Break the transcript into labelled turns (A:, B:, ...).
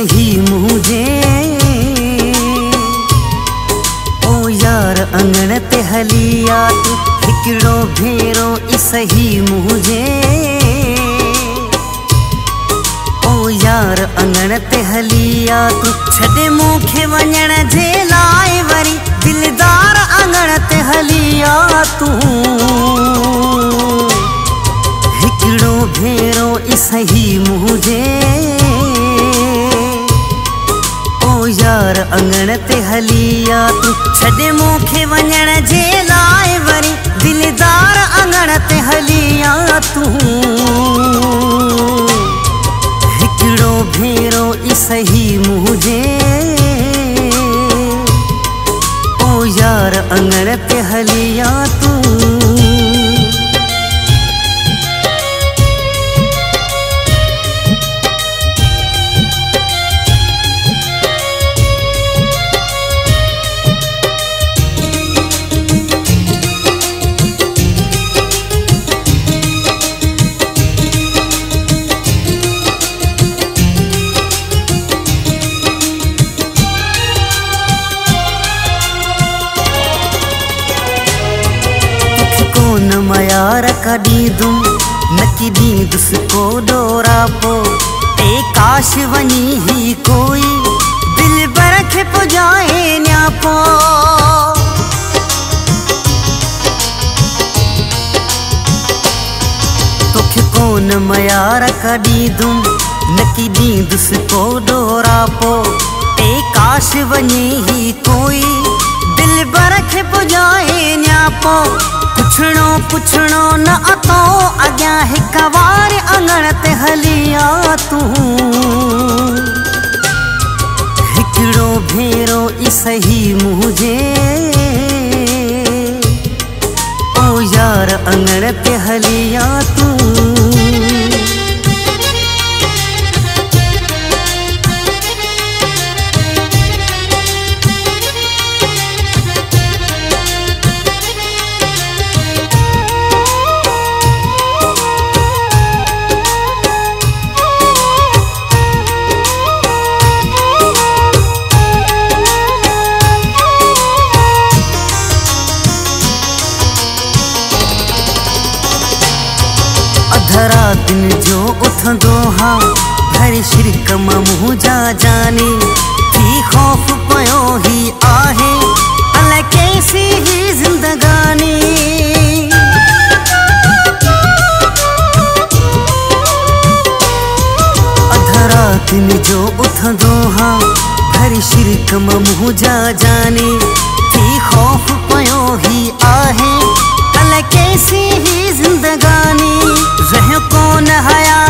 A: सही मुझे। ओ यार अंगण ते हलिया तू भेरो सही मुझे। ओ यार अंगण ते हलिया तू छॾे मूंखे वञण जे लाइ वरी, दिलदार अंगण ते हलिया तूं। हिकिड़ो भेरो सही मुझे। यार अंगण ते हलिया तूं। छॾे मूंखे वञण जे लाइ वरी दिलदार अंगण ते हलिया तूं। हिकिड़ो भेरो ई सही मुझे ओ यार, अंगण ते हलिया तूं। कींदुसि डोरा पो। ते काश वञी ही कोई, दिल बर खे पुॼाए न्यापो तोखे कोन मयार कॾींदुम न कींदुसि को डोरा पो। ते काश वञी ही कोई, दिल बर खे पुॼाए न्यापो पुछणो पुछणो न अतो। अॻियाँ एक वार अंगण ते हलिया तूं। हिकिड़ो भेरो ई सही मुझे। ओ यार अंगण ते हलिया तूं। अधरा दिन जो उथंदो हा। शिरक मुंहुं जा जाने। थी ख़ौफ़ पियो ही आहे। अलाए कैसी ही ज़िंदगानी। अधरा दिन जो उथंदो हा। शिरक मुंहुं जा जाने। थी ख़ौफ़ पियो ही आहे। कैसी ही ज़िंदगानी? रह कौन हयातीअ